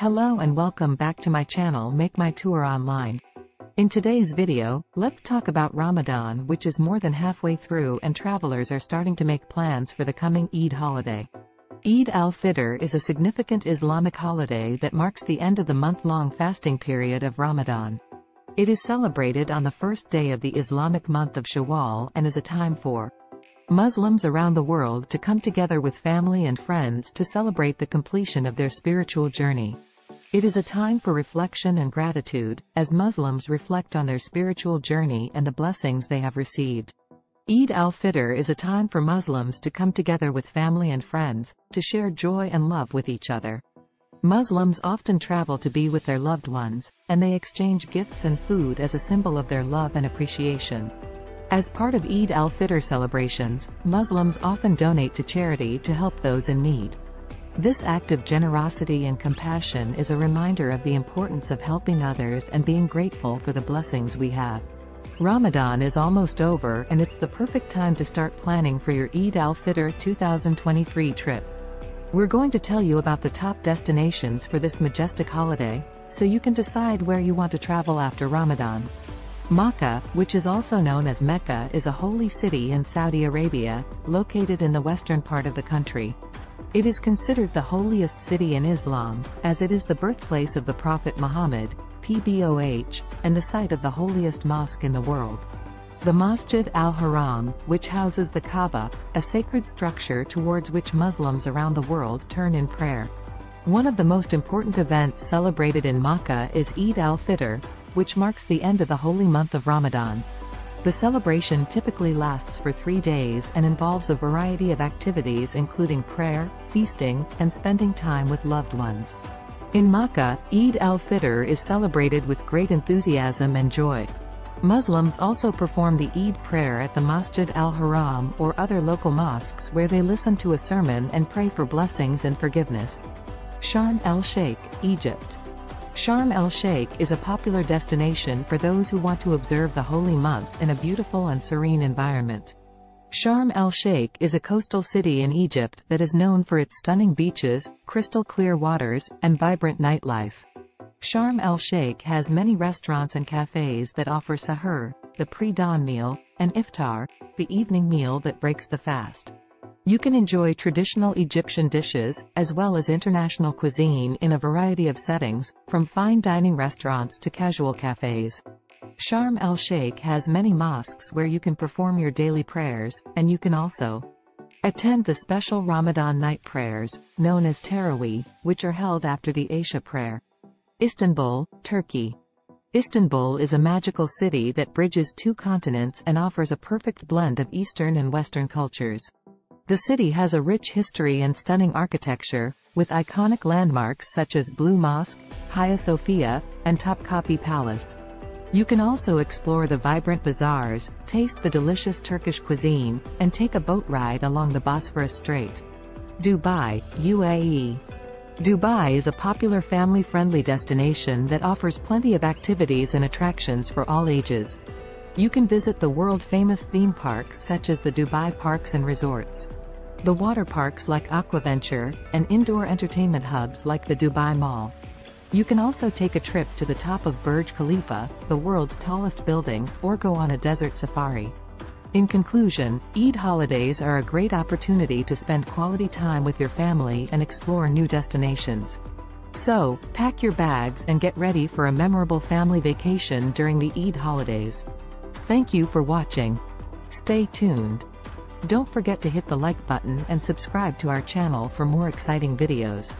Hello and welcome back to my channel Make My Tour Online. In today's video, let's talk about Ramadan which is more than halfway through and travelers are starting to make plans for the coming Eid holiday. Eid al-Fitr is a significant Islamic holiday that marks the end of the month-long fasting period of Ramadan. It is celebrated on the first day of the Islamic month of Shawwal and is a time for Muslims around the world to come together with family and friends to celebrate the completion of their spiritual journey. It is a time for reflection and gratitude, as Muslims reflect on their spiritual journey and the blessings they have received. Eid al-Fitr is a time for Muslims to come together with family and friends, to share joy and love with each other. Muslims often travel to be with their loved ones, and they exchange gifts and food as a symbol of their love and appreciation. As part of Eid al-Fitr celebrations, Muslims often donate to charity to help those in need. This act of generosity and compassion is a reminder of the importance of helping others and being grateful for the blessings we have. Ramadan is almost over and it's the perfect time to start planning for your Eid al-Fitr 2023 trip. We're going to tell you about the top destinations for this majestic holiday, so you can decide where you want to travel after Ramadan. Makkah, which is also known as Mecca is a holy city in Saudi Arabia, located in the western part of the country. It is considered the holiest city in Islam, as it is the birthplace of the Prophet Muhammad, PBOH, and the site of the holiest mosque in the world. The Masjid al-Haram, which houses the Kaaba, a sacred structure towards which Muslims around the world turn in prayer. One of the most important events celebrated in Makkah is Eid al-Fitr, which marks the end of the holy month of Ramadan. The celebration typically lasts for three days and involves a variety of activities including prayer, feasting, and spending time with loved ones. In Makkah, Eid al-Fitr is celebrated with great enthusiasm and joy. Muslims also perform the Eid prayer at the Masjid al-Haram or other local mosques where they listen to a sermon and pray for blessings and forgiveness. Sharm el-Sheikh, Egypt. Sharm el-Sheikh is a popular destination for those who want to observe the holy month in a beautiful and serene environment. Sharm el-Sheikh is a coastal city in Egypt that is known for its stunning beaches, crystal clear waters, and vibrant nightlife. Sharm el-Sheikh has many restaurants and cafes that offer sahur, the pre-dawn meal, and iftar, the evening meal that breaks the fast. You can enjoy traditional Egyptian dishes, as well as international cuisine in a variety of settings, from fine dining restaurants to casual cafes. Sharm el-Sheikh has many mosques where you can perform your daily prayers, and you can also attend the special Ramadan night prayers, known as Taraweeh, which are held after the Isha prayer. Istanbul, Turkey. Istanbul is a magical city that bridges two continents and offers a perfect blend of Eastern and Western cultures. The city has a rich history and stunning architecture, with iconic landmarks such as Blue Mosque, Hagia Sophia, and Topkapi Palace. You can also explore the vibrant bazaars, taste the delicious Turkish cuisine, and take a boat ride along the Bosphorus Strait. Dubai, UAE. Dubai is a popular family-friendly destination that offers plenty of activities and attractions for all ages. You can visit the world-famous theme parks such as the Dubai Parks and Resorts. The water parks like Aquaventure, and indoor entertainment hubs like the Dubai Mall. You can also take a trip to the top of Burj Khalifa, the world's tallest building, or go on a desert safari. In conclusion, Eid holidays are a great opportunity to spend quality time with your family and explore new destinations. So, pack your bags and get ready for a memorable family vacation during the Eid holidays. Thank you for watching. Stay tuned. Don't forget to hit the like button and subscribe to our channel for more exciting videos.